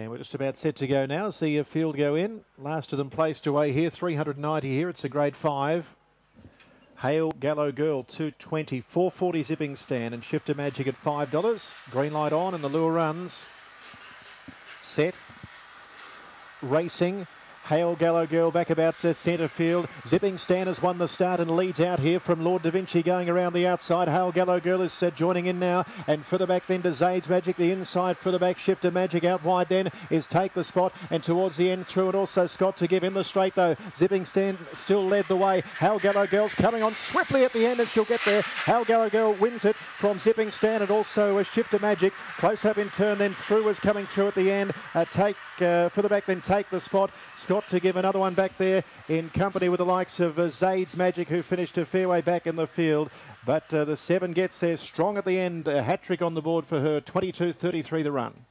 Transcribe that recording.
And we're just about set to go now as the field go in. Last of them placed away here, 390 here. It's a grade five. Hail Gallo Girl 220, 440 Zipping Stan and Shifter Magic at $5. Green light on and the lure runs. Set. Racing. Hail Gallo Girl back about to centre field. Zipping Stan has won the start and leads out here from Lord Da Vinci going around the outside. Hail Gallo Girl is uh, joining in now. And further back then to Zade's Magic, the inside. Further back, Shifter Magic out wide then is Take the Spot. And towards the end through and also Scott to give in the straight though. Zipping Stan still led the way. Hail Gallo Girl's coming on swiftly at the end and she'll get there. Hail Gallo Girl wins it from Zipping Stan and also a Shifter Magic. Close up in turn then through was coming through at the end. Uh, take uh, further back then Take the Spot. Scott to give another one back there in company with the likes of uh, Zade's Magic, who finished a fairway back in the field. But uh, the seven gets there strong at the end. A hat trick on the board for her, 22 33 the run.